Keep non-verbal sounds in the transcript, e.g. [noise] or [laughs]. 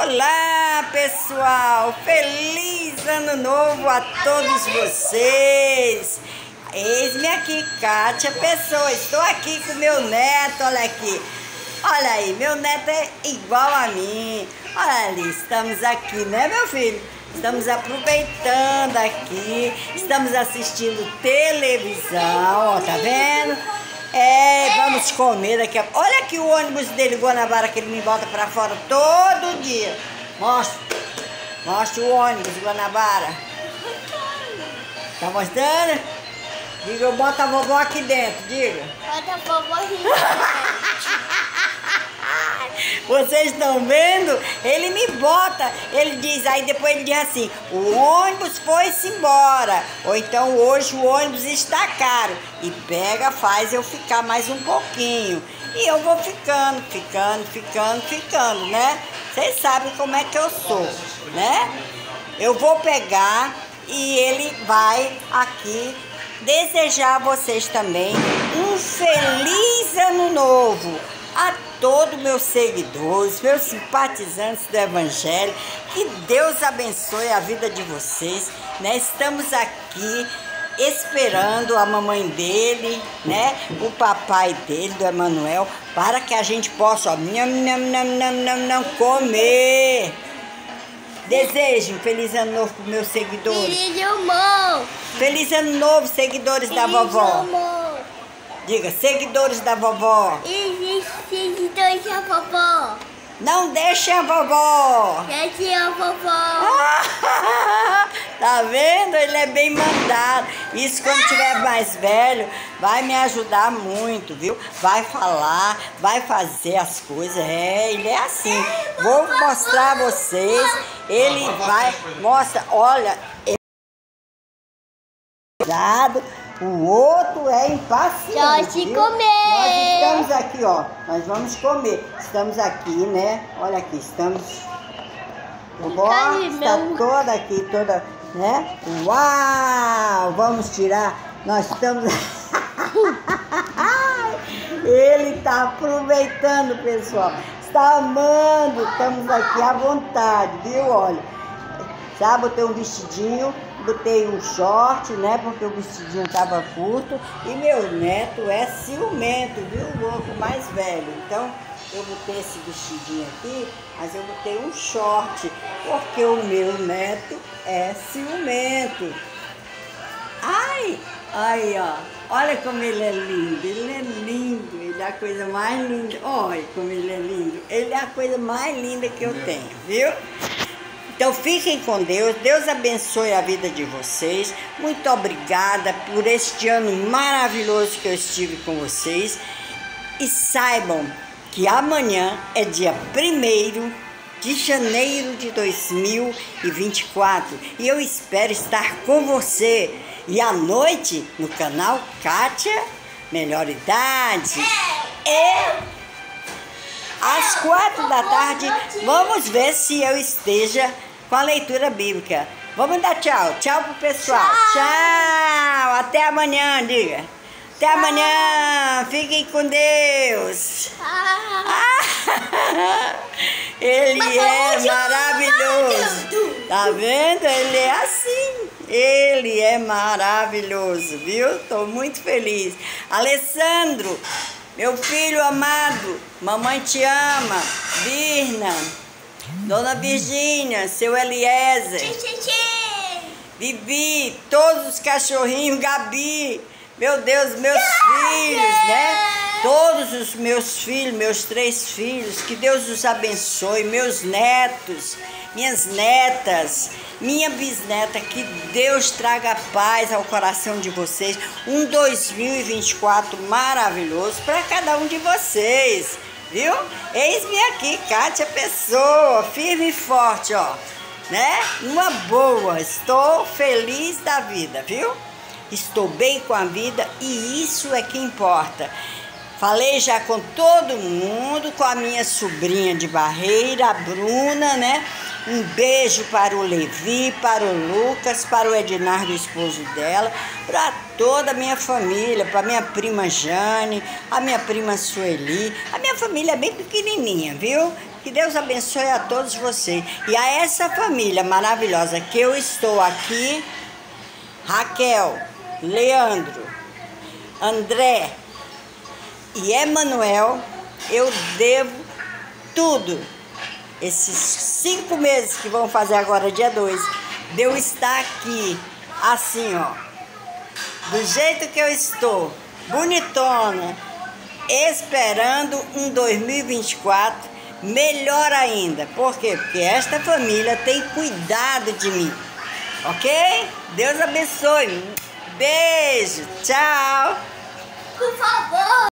Olá, pessoal! Feliz ano novo a todos vocês! Eis-me aqui, Kátia Pessoa. Estou aqui com meu neto, olha aqui. Olha aí, meu neto é igual a mim. Olha ali, estamos aqui, né, meu filho? Estamos aproveitando aqui, estamos assistindo televisão, ó, tá vendo? É, vamos comer daqui a Olha aqui o ônibus dele, Guanabara, que ele me bota pra fora todo dia. Mostra. Mostra o ônibus, Guanabara. Tá mostrando? Diga, bota a vovó aqui dentro, diga. Bota a vovó aqui dentro. [laughs] Vocês estão vendo? Ele me bota, ele diz, aí depois ele diz assim, o ônibus foi-se embora, ou então hoje o ônibus está caro, e pega, faz eu ficar mais um pouquinho. E eu vou ficando, ficando, ficando, ficando, né? Vocês sabem como é que eu sou, né? Eu vou pegar e ele vai aqui desejar a vocês também um feliz ano novo a todos meus seguidores, meus simpatizantes do Evangelho. Que Deus abençoe a vida de vocês. Né? Estamos aqui esperando a mamãe dele, né? O papai dele, do Emanuel, para que a gente possa, ó, nham, nham, nham, nham, nham, nham, comer. Desejo um feliz ano novo para meus seguidores. Feliz amor. Feliz ano novo, seguidores da Feliz vovó. amor. Diga, seguidores da vovó. Feliz seguidores da vovó. Não deixem a vovó. Deixe a vovó. [laughs] tá vendo? Ele é bem mandado. Isso quando tiver mais velho, vai me ajudar muito, viu? Vai falar, vai fazer as coisas. É, ele é assim. Vou mostrar a vocês. Ele vai, mostra, olha, Cuidado, o outro é impaciente. Pode viu? comer. Nós estamos aqui, ó. Nós vamos comer. Estamos aqui, né? Olha aqui, estamos. Vovó Cadê está toda aqui, toda, né? Uau! Vamos tirar. Nós estamos. [laughs] Ele está aproveitando, pessoal. Está amando. Estamos aqui à vontade, viu? Olha. Já botei um vestidinho, botei um short, né? Porque o vestidinho tava curto. E meu neto é ciumento, viu? O louco mais velho. Então, eu botei esse vestidinho aqui, mas eu botei um short, porque o meu neto é ciumento. Ai, ai, ó. Olha como ele é lindo. Ele é lindo. Ele é a coisa mais linda. Olha como ele é lindo. Ele é a coisa mais linda que eu tenho, viu? Então fiquem com Deus, Deus abençoe a vida de vocês. Muito obrigada por este ano maravilhoso que eu estive com vocês. E saibam que amanhã é dia 1 de janeiro de 2024 e eu espero estar com você. E à noite no canal Kátia Melhor Idade. E às quatro da tarde, vamos ver se eu esteja com a leitura bíblica. Vamos dar tchau. Tchau pro pessoal. Tchau. Até amanhã, diga. Até amanhã. Fiquem com Deus. Ah, Ele Mas é maravilhoso. Tá vendo? Ele é assim. Ele é maravilhoso, viu? Tô muito feliz. Alessandro, meu filho amado, mamãe te ama. Birna, Dona Virgínia, seu Eliezer. tchim, tchim, tchim. Bibi, todos os cachorrinhos, Gabi, meu Deus, meus filhos, né? Todos os meus filhos, meus três filhos, que Deus os abençoe, meus netos, minhas netas, minha bisneta, que Deus traga paz ao coração de vocês. Um 2024 maravilhoso para cada um de vocês, viu? Eis-me aqui, Kátia Pessoa, firme e forte, ó né? Uma boa, estou feliz da vida, viu? Estou bem com a vida e isso é que importa. Falei já com todo mundo, com a minha sobrinha de barreira, a Bruna, né? Um beijo para o Levi, para o Lucas, para o Ednardo, esposo dela, para toda a minha família, para minha prima Jane, a minha prima Sueli. A minha família é bem pequenininha, viu? Que Deus abençoe a todos vocês. E a essa família maravilhosa que eu estou aqui, Raquel, Leandro, André e Emanuel, eu devo tudo. Esses cinco meses que vão fazer agora, dia 2, de eu estar aqui, assim, ó, do jeito que eu estou, bonitona, esperando um 2024 melhor ainda. Por quê? Porque esta família tem cuidado de mim. Ok? Deus abençoe. Beijo. Tchau. Por favor.